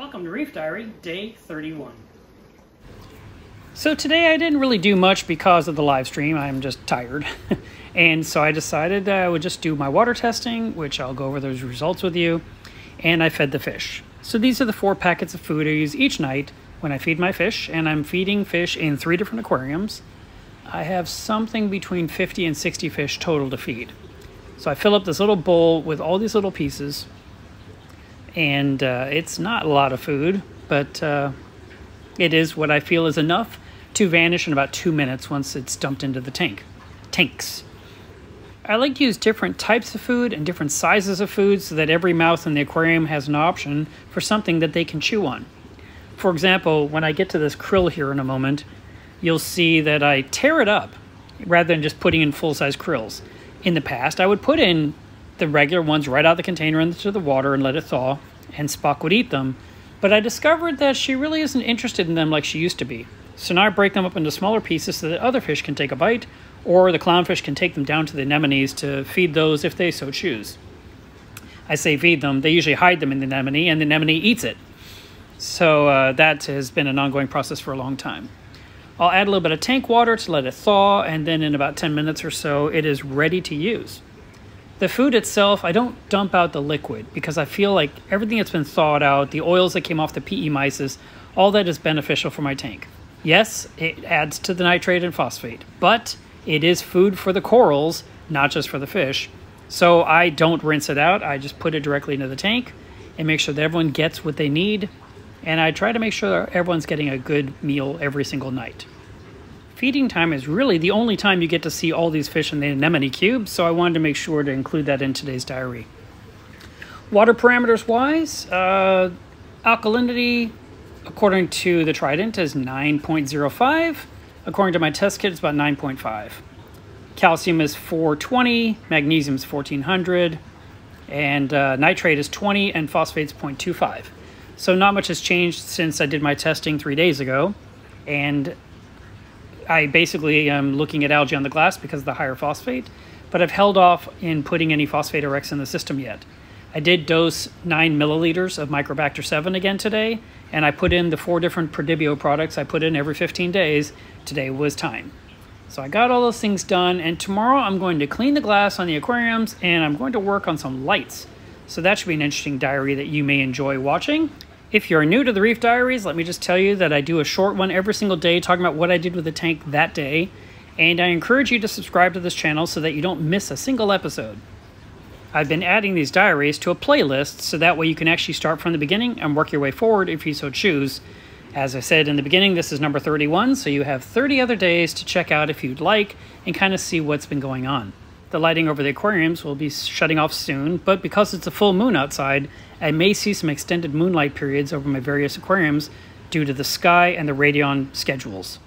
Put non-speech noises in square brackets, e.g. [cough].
Welcome to Reef Diary, day 31. So today I didn't really do much because of the live stream. I'm just tired. [laughs] and so I decided I would just do my water testing, which I'll go over those results with you. And I fed the fish. So these are the four packets of food I use each night when I feed my fish. And I'm feeding fish in three different aquariums. I have something between 50 and 60 fish total to feed. So I fill up this little bowl with all these little pieces and uh, it's not a lot of food, but uh, it is what I feel is enough to vanish in about two minutes once it's dumped into the tank. Tanks. I like to use different types of food and different sizes of food so that every mouth in the aquarium has an option for something that they can chew on. For example, when I get to this krill here in a moment, you'll see that I tear it up rather than just putting in full-size krills. In the past, I would put in the regular ones right out of the container into the water and let it thaw, and Spock would eat them. But I discovered that she really isn't interested in them like she used to be. So now I break them up into smaller pieces so that other fish can take a bite, or the clownfish can take them down to the anemones to feed those if they so choose. I say feed them, they usually hide them in the anemone, and the anemone eats it. So uh, that has been an ongoing process for a long time. I'll add a little bit of tank water to let it thaw, and then in about 10 minutes or so, it is ready to use. The food itself, I don't dump out the liquid because I feel like everything that's been thawed out, the oils that came off the PE mysis, all that is beneficial for my tank. Yes, it adds to the nitrate and phosphate, but it is food for the corals, not just for the fish. So I don't rinse it out. I just put it directly into the tank and make sure that everyone gets what they need. And I try to make sure everyone's getting a good meal every single night. Feeding time is really the only time you get to see all these fish in the anemone cube, so I wanted to make sure to include that in today's diary. Water parameters wise, uh, alkalinity, according to the Trident, is 9.05. According to my test kit, it's about 9.5. Calcium is 420, magnesium is 1400, and uh, nitrate is 20, and phosphate's 0.25. So not much has changed since I did my testing three days ago. And I basically am looking at algae on the glass because of the higher phosphate, but I've held off in putting any phosphate or X in the system yet. I did dose 9 milliliters of Microbacter 7 again today, and I put in the four different Prodibio products I put in every 15 days. Today was time. So I got all those things done, and tomorrow I'm going to clean the glass on the aquariums, and I'm going to work on some lights. So that should be an interesting diary that you may enjoy watching. If you're new to the Reef Diaries, let me just tell you that I do a short one every single day talking about what I did with the tank that day, and I encourage you to subscribe to this channel so that you don't miss a single episode. I've been adding these diaries to a playlist so that way you can actually start from the beginning and work your way forward if you so choose. As I said in the beginning, this is number 31, so you have 30 other days to check out if you'd like and kind of see what's been going on. The lighting over the aquariums will be shutting off soon, but because it's a full moon outside, I may see some extended moonlight periods over my various aquariums due to the sky and the radion schedules.